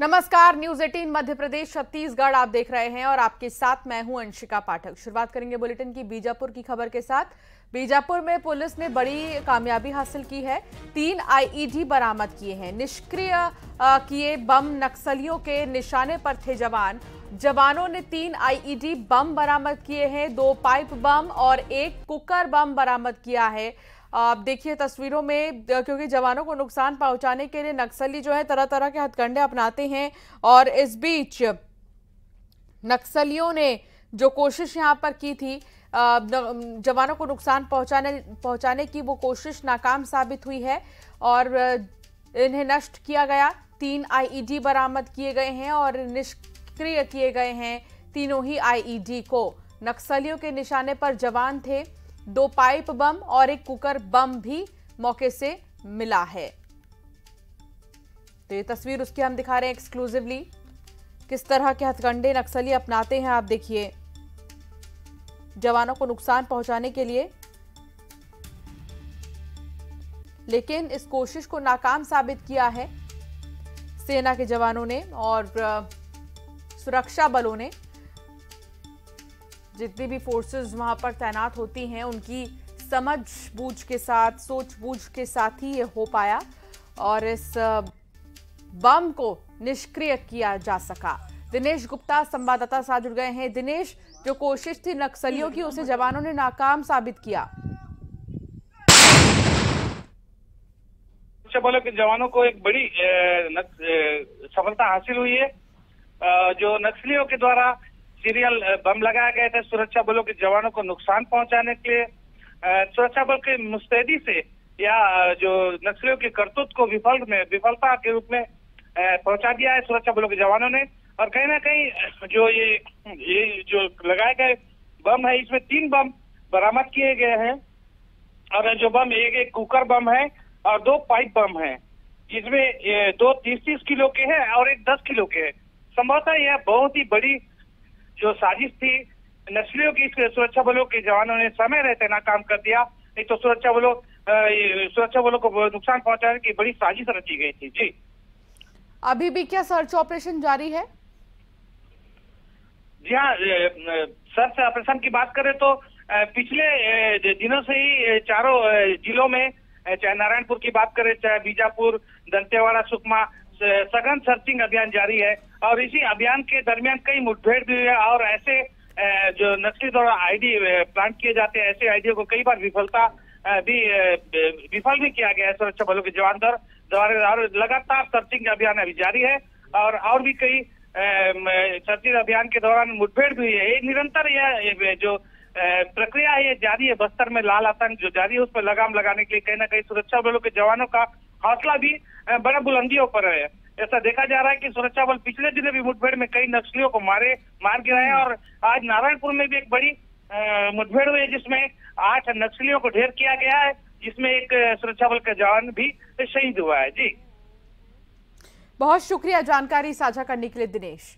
नमस्कार न्यूज़ 18 मध्य प्रदेश छत्तीसगढ़, आप देख रहे हैं और आपके साथ मैं हूँ अंशिका पाठक। शुरुआत करेंगे बुलेटिन की बीजापुर की खबर के साथ। बीजापुर में पुलिस ने बड़ी कामयाबी हासिल की है। तीन आईईडी बरामद किए हैं। निष्क्रिय किए बम नक्सलियों के निशाने पर थे जवान। जवानों ने तीन आईईडी बम बरामद किए हैं। दो पाइप बम और एक कुकर बम बरामद किया है। आप देखिए तस्वीरों में क्योंकि जवानों को नुकसान पहुँचाने के लिए नक्सली जो है तरह तरह के हथकंडे अपनाते हैं और इस बीच नक्सलियों ने जो कोशिश यहाँ पर की थी जवानों को नुकसान पहुँचाने पहुँचाने की वो कोशिश नाकाम साबित हुई है और इन्हें नष्ट किया गया। तीन आईईडी बरामद किए गए हैं और निष्क्रिय किए गए हैं तीनों ही आईईडी को। नक्सलियों के निशाने पर जवान थे। दो पाइप बम और एक कुकर बम भी मौके से मिला है। तो ये तस्वीर उसकी हम दिखा रहे हैं एक्सक्लूसिवली किस तरह के हथकंडे नक्सली अपनाते हैं आप देखिए। जवानों को नुकसान पहुँचाने के लिए। लेकिन इस कोशिश को नाकाम साबित किया है। सेना के जवानों ने और सुरक्षा बलों ने। जितनी भी फोर्सेस वहाँ पर तैनात होती हैं, उनकी समझ बूझ के साथ, सोच बूझ के साथ ही ये हो पाया और इस बम को निष्क्रिय किया जा सका। दिनेश गुप्ता, संवाददाता साथ जुड़ गए हैं। दिनेश, जो कोशिश थी नक्सलियों की, उसे जवानों ने नाकाम साबित किया। बलों के जवानों को एक बड़ी सफलता हासिल हुई है। जो नक्सलियों के द्वारा सीरियल बम लगाए गए थे सुरक्षा बलों के जवानों को नुकसान पहुँचाने के लिए। सुरक्षा बल के मुस्तैदी से या जो नक्सलियों की करतूत को विफल में, विफलता के रूप में पहुँचा दिया है सुरक्षा बलों के जवानों ने। और कहीं ना कहीं जो ये ये जो लगाए गए बम है, इसमें तीन बम बरामद किए गए हैं। और जो बम, एक एक कुकर बम है और दो पाइप बम है। जिसमें दो तीस तीस किलो के हैं और एक दस किलो के हैं। संभवतः यह बहुत ही बड़ी जो साजिश थी नस्लियों की सुरक्षा बलों के जवानों ने समय रहते नाकाम कर दिया। नहीं तो सुरक्षा बलों सुरक्षा बलों को नुकसान पहुँचाने की बड़ी साजिश रची गई थी। जी। अभी भी क्या सर्च ऑपरेशन जारी है? जी हाँ सर्च ऑपरेशन की बात करें तो पिछले दिनों से ही चारों जिलों में चाहे नारायणपुर की बात करें चाहे बीजापुर दंतेवाड़ा सुकमा सघन सर्चिंग अभियान जारी है। और इसी अभियान के दरमियान कई मुठभेड़ भी हुई है और ऐसे जो नक्सली द्वारा आईडी प्लांट किए जाते हैं, ऐसे आईडियो को कई बार विफलता भी विफल भी किया गया है सुरक्षा बलों के जवान द्वारा और लगातार सर्चिंग अभियान अभी जारी है और और भी कई सर्चिंग अभियान के दौरान मुठभेड़ भी हुई है। ये निरंतर यह जो प्रक्रिया है, ये जारी है, बस्तर में लाल आतंक जो जारी है, उस पर लगाम लगाने के लिए कहीं ना कहीं सुरक्षा बलों के जवानों का हौसला भी बड़ा बुलंदियों पर है। ऐसा देखा जा रहा है कि सुरक्षा बल पिछले दिनों भी मुठभेड़ में कई नक्सलियों को मारे, मार गिराए और आज नारायणपुर में भी एक बड़ी मुठभेड़ हुई है जिसमें आठ नक्सलियों को ढेर किया गया है। जिसमें एक सुरक्षा बल का जवान भी शहीद हुआ है। जी। बहुत शुक्रिया जानकारी साझा करने के लिए दिनेश।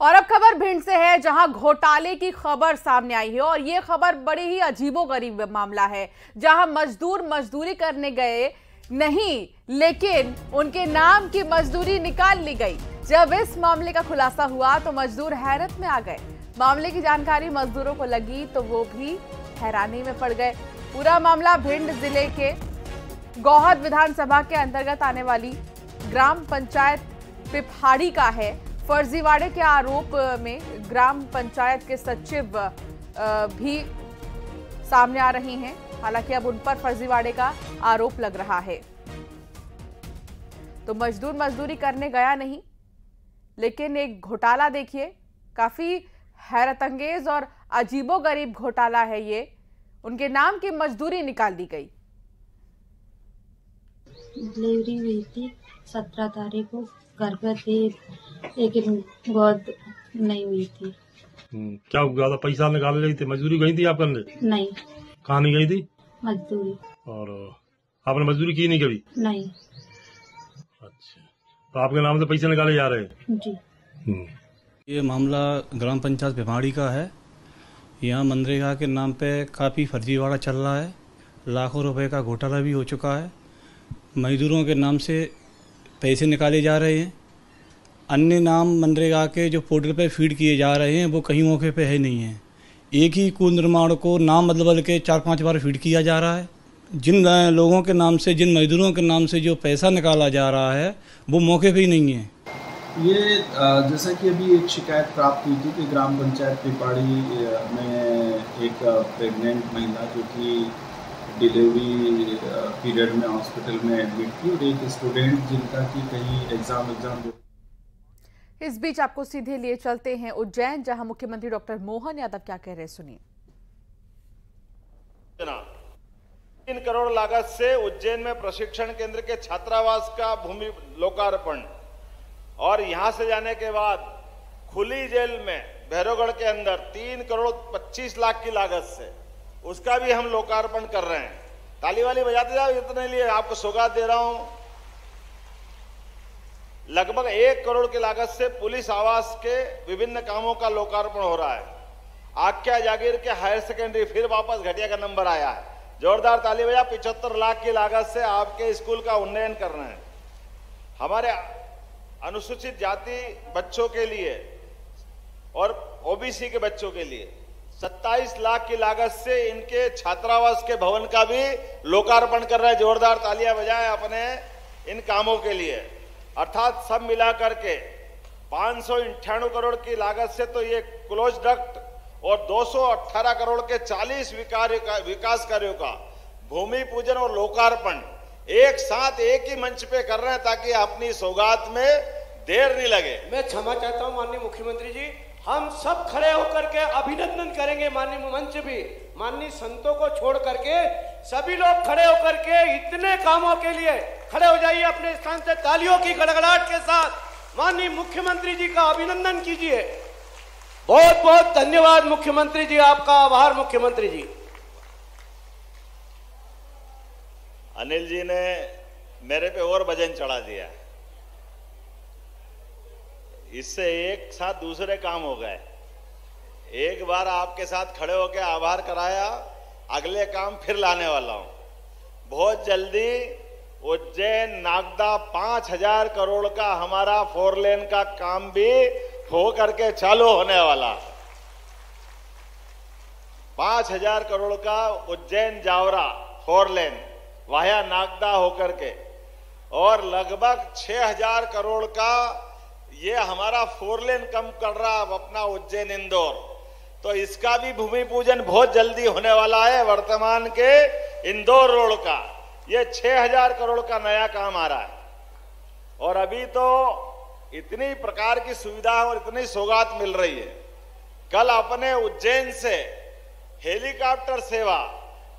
और अब खबर भिंड से है, जहाँ घोटाले की खबर सामने आई है और ये खबर बड़ी ही अजीबोगरीब मामला है, जहाँ मजदूर मजदूरी करने गए नहीं, लेकिन उनके नाम की मजदूरी निकाल ली गई। जब इस मामले का खुलासा हुआ तो मजदूर हैरत में आ गए। मामले की जानकारी मजदूरों को लगी तो वो भी हैरानी में पड़ गए। पूरा मामला भिंड ज़िले के गौहद विधानसभा के अंतर्गत आने वाली ग्राम पंचायत पिपहाड़ी का है। फर्जीवाड़े के आरोप में ग्राम पंचायत के सचिव भी सामने आ रही हैं। हालाँकि अब उन पर फर्जीवाड़े का आरोप लग रहा है। तो मजदूर मजदूरी करने गया नहीं, लेकिन एक घोटाला देखिए, काफ़ी हैरतअंगेज और अजीबोगरीब घोटाला है ये। उनके नाम की मजदूरी निकाल दी गई। डिलीवरी हुई थी सत्रह तारीख को गर्भवती लेकिन गोद नहीं हुई थी। हम्म, क्या ज़्यादा पैसा निकाल रही थी? मजदूरी गई थी आप करने नहीं। कहाँ नहीं गई थी? मजदूरी। और आपने मजदूरी की नहीं कभी? नहीं। अच्छा। तो आपके नाम से पैसे निकाले जा रहे हैं? जी। हम्म। ये मामला ग्राम पंचायत भिवाड़ी का है। यहाँ मनरेगा के नाम पे काफ़ी फर्जीवाड़ा चल रहा है। लाखों रुपए का घोटाला भी हो चुका है। मजदूरों के नाम से पैसे निकाले जा रहे हैं। अन्य नाम मनरेगा के जो पोर्टल पे फ़ीड किए जा रहे हैं, वो कहीं मौके पे है नहीं है। एक ही कुल निर्माण को नाम बदल बदल के चार पाँच बार फ़ीड किया जा रहा है। जिन लोगों के नाम से, जिन मजदूरों के नाम से जो पैसा निकाला जा रहा है, वो मौके पे ही नहीं है। ये जैसा कि अभी एक शिकायत प्राप्त हुई थी कि ग्राम पंचायत पिपाड़ी में एक प्रेग्नेंट महिला जो कि डिलीवरी पीरियड में हॉस्पिटल में एडमिट थी और एक स्टूडेंट जिनका कि कहीं एग्ज़ाम एग्ज़ाम इस बीच आपको सीधे लिए चलते हैं उज्जैन, जहाँ मुख्यमंत्री डॉक्टर मोहन यादव क्या कह रहे हैं, सुनिए। तीन करोड़ लागत से उज्जैन में प्रशिक्षण केंद्र के छात्रावास का भूमि लोकार्पण। और यहाँ से जाने के बाद खुली जेल में, भैरवगढ़ के अंदर तीन करोड़ पच्चीस लाख की लागत से उसका भी हम लोकार्पण कर रहे हैं। ताली वाली बजाते जाओ, इतने लिए आपको सौगात दे रहा हूँ। लगभग एक करोड़ की लागत से पुलिस आवास के विभिन्न कामों का लोकार्पण हो रहा है। आख्या जागीर के हायर सेकेंडरी फिर वापस घटिया का नंबर आया है। जोरदार ताली बजा पिछहत्तर लाख की लागत से आपके स्कूल का उन्नयन कर रहे हैं। हमारे अनुसूचित जाति बच्चों के लिए और ओबीसी के बच्चों के लिए 27 लाख की लागत से इनके छात्रावास के भवन का भी लोकार्पण कर रहे हैं। जोरदार तालियाँ बजाएँ अपने इन कामों के लिए। अर्थात सब मिलाकर के पाँच करोड़ की लागत से तो ये क्लोज डक्ट और 218 करोड़ के 40 विकार विकास कार्यों का भूमि पूजन और लोकार्पण एक साथ एक ही मंच पे कर रहे हैं ताकि अपनी सौगात में देर नहीं लगे। मैं क्षमा चाहता हूँ माननीय मुख्यमंत्री जी। हम सब खड़े होकर के अभिनंदन करेंगे माननीय मंच भी। माननीय संतों को छोड़ करके सभी लोग खड़े होकर के इतने कामों के लिए खड़े हो जाइए अपने स्थान से तालियों की गड़गड़ाहट के साथ। माननीय मुख्यमंत्री जी का अभिनंदन कीजिए। बहुत बहुत धन्यवाद मुख्यमंत्री जी, आपका आभार मुख्यमंत्री जी। अनिल जी ने मेरे पे और वज़न चढ़ा दिया। इससे एक साथ दूसरे काम हो गए। एक बार आपके साथ खड़े होकर आभार कराया, अगले काम फिर लाने वाला हूँ। बहुत जल्दी उज्जैन नागदा पाँच हज़ार करोड़ का हमारा फोर लेन का काम भी हो करके चालू होने वाला। पाँच हज़ार करोड़ का Ujjain Jawra four lane, via Nagda होकर के। और लगभग छह हज़ार करोड़ का ये हमारा फोर लेन कम कर रहा अपना उज्जैन इंदौर। तो इसका भी भूमि पूजन बहुत जल्दी होने वाला है वर्तमान के इंदौर रोड का। ये छह हज़ार करोड़ का नया काम आ रहा है। और अभी तो इतनी प्रकार की सुविधा और इतनी सौगात मिल रही है। कल अपने उज्जैन से हेलीकॉप्टर सेवा,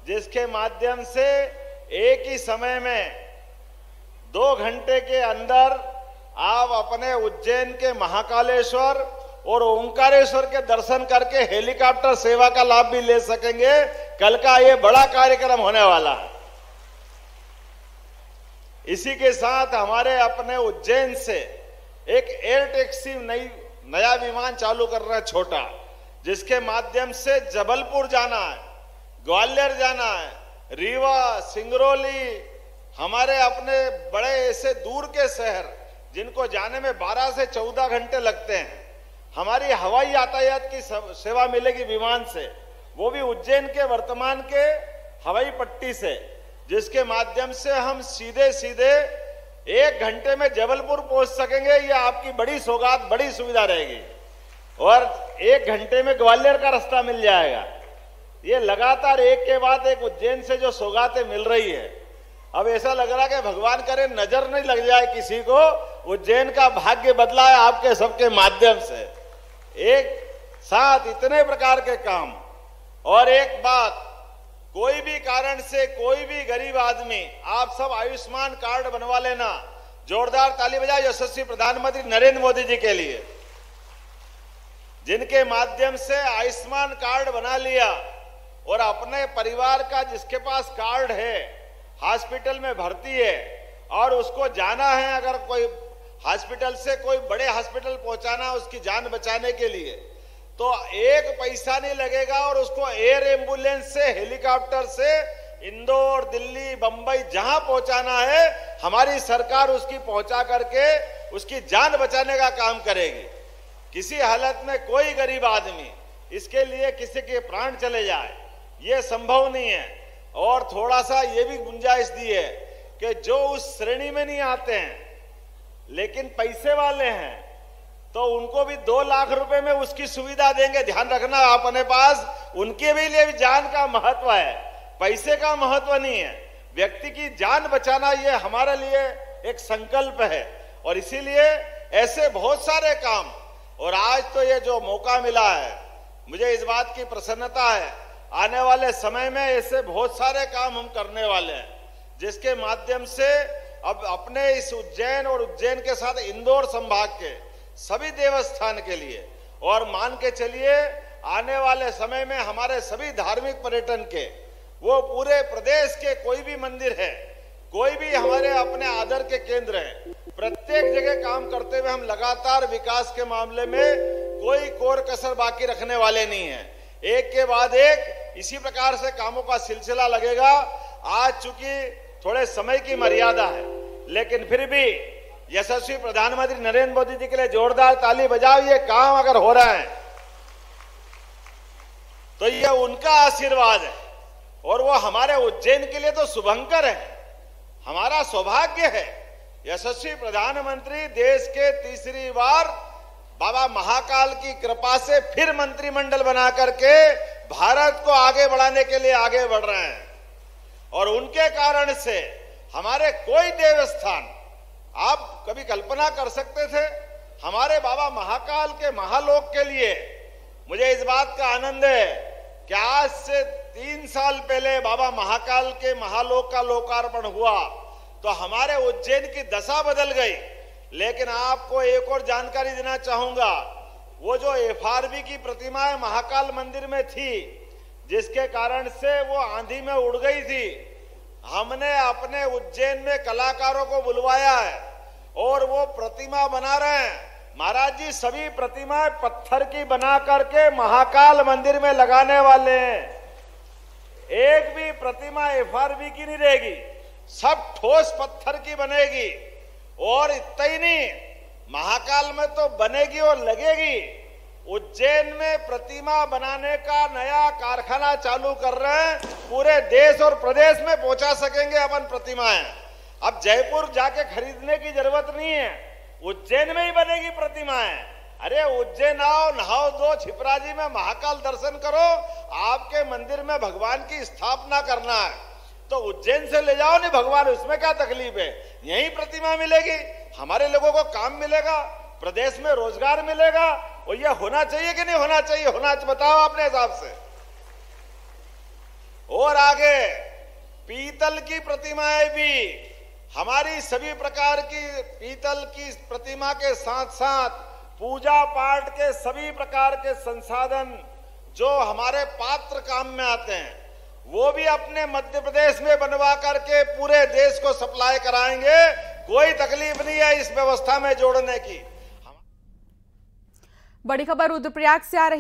जिसके माध्यम से एक ही समय में दो घंटे के अंदर आप अपने उज्जैन के महाकालेश्वर और ओंकारेश्वर के दर्शन करके हेलीकॉप्टर सेवा का लाभ भी ले सकेंगे। कल का ये बड़ा कार्यक्रम होने वाला है। इसी के साथ हमारे अपने उज्जैन से एक एयर टैक्सी नई, नया विमान चालू कर रहा है छोटा, जिसके माध्यम से जबलपुर जाना है, ग्वालियर जाना है, रीवा, सिंगरौली, हमारे अपने बड़े ऐसे दूर के शहर, जिनको जाने में 12 से 14 घंटे लगते हैं। हमारी हवाई यातायात की सेवा मिलेगी विमान से, वो भी उज्जैन के, वर्तमान के हवाई पट्टी से। जिसके माध्यम से हम सीधे सीधे एक घंटे में जबलपुर पहुँच सकेंगे, ये आपकी बड़ी सौगात, बड़ी सुविधा रहेगी। और एक घंटे में ग्वालियर का रास्ता मिल जाएगा। ये लगातार एक के बाद एक उज्जैन से जो सौगातें मिल रही है। अब ऐसा लग रहा है कि भगवान करे, नज़र नहीं लग जाए किसी को, उज्जैन का भाग्य बदला है आपके सबके माध्यम से। एक साथ इतने प्रकार के काम, और एक बात कोई भी कारण से कोई भी गरीब आदमी, आप सब आयुष्मान कार्ड बनवा लेना। जोरदार ताली बजाए यशस्वी प्रधानमंत्री नरेंद्र मोदी जी के लिए। जिनके माध्यम से आयुष्मान कार्ड बना लिया और अपने परिवार का जिसके पास कार्ड है, हॉस्पिटल में भर्ती है और उसको जाना है अगर कोई हॉस्पिटल से कोई बड़े हॉस्पिटल पहुंचाना उसकी जान बचाने के लिए। तो एक पैसा नहीं लगेगा और उसको एयर एंबुलेंस से हेलीकॉप्टर से इंदौर, दिल्ली, बंबई जहाँ पहुंचाना है, हमारी सरकार उसकी पहुँचा करके उसकी जान बचाने का काम करेगी। किसी हालत में कोई गरीब आदमी इसके लिए किसी के प्राण चले जाए, ये संभव नहीं है। और थोड़ा सा ये भी गुंजाइश दी है कि जो उस श्रेणी में नहीं आते हैं, लेकिन पैसे वाले हैं तो उनको भी दो लाख रुपए में उसकी सुविधा देंगे। ध्यान रखना अपने पास, उनके भी लिए भी जान का महत्व है। पैसे का महत्व नहीं है। व्यक्ति की जान बचाना ये हमारे लिए एक संकल्प है। और इसीलिए ऐसे बहुत सारे काम, और आज तो ये जो मौका मिला है, मुझे इस बात की प्रसन्नता है। आने वाले समय में ऐसे बहुत सारे काम हम करने वाले हैं, जिसके माध्यम से अब अपने इस उज्जैन और उज्जैन के साथ इंदौर संभाग के सभी देवस्थान के लिए। और मान के चलिए, आने वाले समय में हमारे सभी धार्मिक पर्यटन के, वो पूरे प्रदेश के कोई भी मंदिर है, कोई भी हमारे अपने आदर के केंद्र है, प्रत्येक जगह काम करते हुए हम लगातार विकास के मामले में कोई कोर कसर बाकी रखने वाले नहीं है। एक के बाद एक, इसी प्रकार से कामों का सिलसिला लगेगा। आज चूँकि थोड़े समय की मर्यादा है, लेकिन फिर भी यशस्वी प्रधानमंत्री नरेंद्र मोदी जी के लिए जोरदार ताली बजाओ, ये काम अगर हो रहा है तो ये उनका आशीर्वाद है। और वो हमारे उज्जैन के लिए तो शुभंकर है। हमारा सौभाग्य है। यशस्वी प्रधानमंत्री देश के तीसरी बार बाबा महाकाल की कृपा से फिर मंत्रिमंडल बना करके भारत को आगे बढ़ाने के लिए आगे बढ़ रहे हैं। और उनके कारण से हमारे कोई देवस्थान आप कभी कल्पना कर सकते थे, हमारे बाबा महाकाल के महालोक के लिए मुझे इस बात का आनंद है कि आज से तीन साल पहले बाबा महाकाल के महालोक का लोकार्पण हुआ तो हमारे उज्जैन की दशा बदल गई। लेकिन आपको एक और जानकारी देना चाहूँगा, वो जो एफ़ की प्रतिमाएँ महाकाल मंदिर में थी, जिसके कारण से वो आंधी में उड़ गई थी हमने अपने उज्जैन में कलाकारों को बुलवाया है और वो प्रतिमा बना रहे हैं। महाराज जी, सभी प्रतिमाएँ पत्थर की बना करके महाकाल मंदिर में लगाने वाले हैं। एक भी प्रतिमा एफआरबी की नहीं रहेगी, सब ठोस पत्थर की बनेगी। और इतना ही नहीं, महाकाल में तो बनेगी और लगेगी। उज्जैन में प्रतिमा बनाने का नया कारखाना चालू कर रहे हैं। पूरे देश और प्रदेश में पहुँचा सकेंगे अपन प्रतिमाएँ। अब जयपुर जाके खरीदने की ज़रूरत नहीं है। उज्जैन में ही बनेगी प्रतिमाएँ। अरे उज्जैन आओ, नहाओ दो, छिपराजी में महाकाल दर्शन करो। आपके मंदिर में भगवान की स्थापना करना है। तो उज्जैन से ले जाओ, नहीं भगवान, उसमें क्या तकलीफ़ है? यही प्रतिमा मिलेगी। हमारे लोगों को काम मिलेगा, प्रदेश में रोज़गार मिलेगा और ये होना चाहिए कि नहीं होना चाहिए? होना बताओ अपने हिसाब से। और आगे, पीतल की प्रतिमाएँ भी। हमारी सभी प्रकार की पीतल की प्रतिमा के साथ साथ पूजा पाठ के सभी प्रकार के संसाधन जो हमारे पात्र काम में आते हैं, वो भी अपने मध्य प्रदेश में बनवा करके पूरे देश को सप्लाई कराएँगे। कोई तकलीफ़ नहीं है इस व्यवस्था में जोड़ने की। बड़ी खबर रुद्रप्रयाग से आ रही